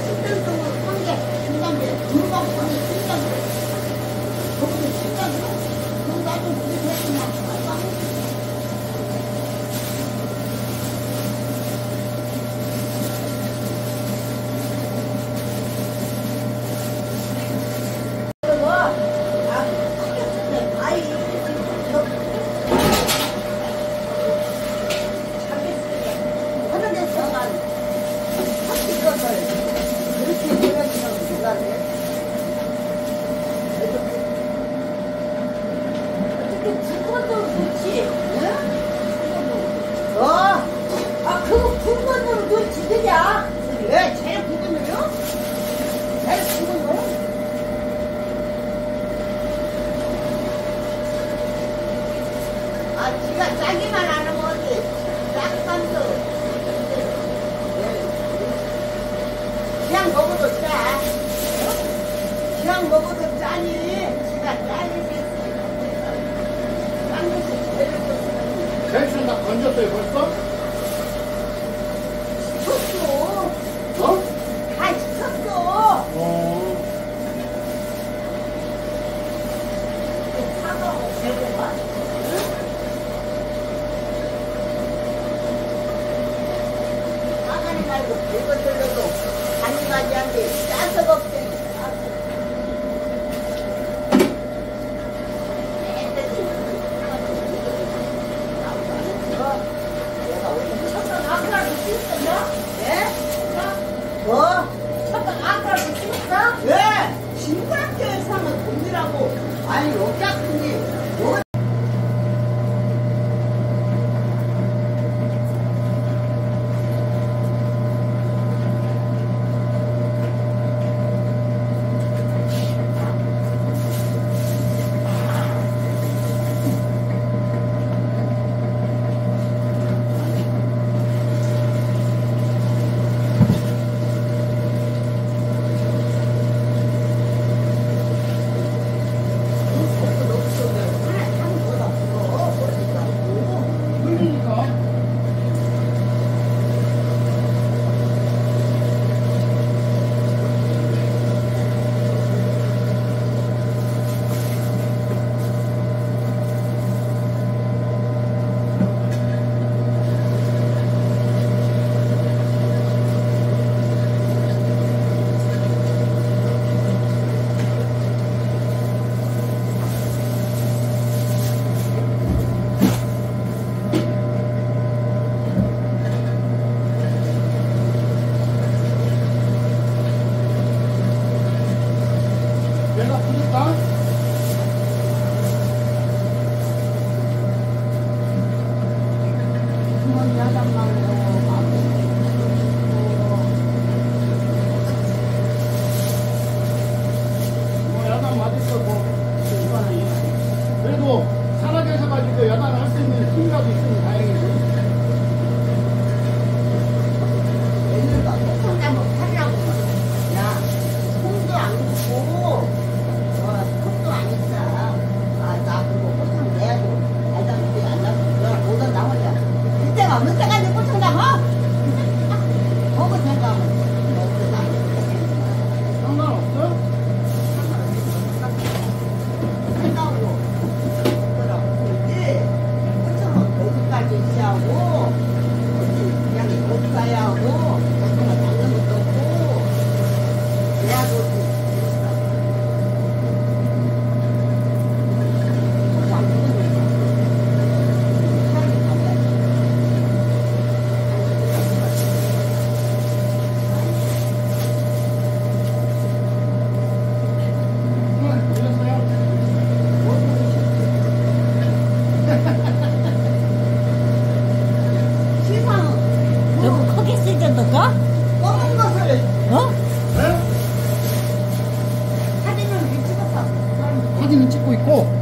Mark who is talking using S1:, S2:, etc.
S1: 실질적으로 한게 인간들의 불가능성이 실질적으로 거기서 실질적으로 뭔가 좀 무슨 소리냐 아, 지가 짜기만 하는 거지. 약간도. 그냥 먹어도 짜. 그냥 먹어도 짜니. 지가 짜지. 짠 것이 제일 좋지.
S2: 제일 나 건졌어요, 벌써?
S1: 말고 별것 들러도 간지가지한데 짜서 걱정 아니, 어떻게 하면 돈이라고. 아니 여기
S2: tá?
S1: 뭐? 여보
S3: 커게 쓰셨던가?
S2: 过。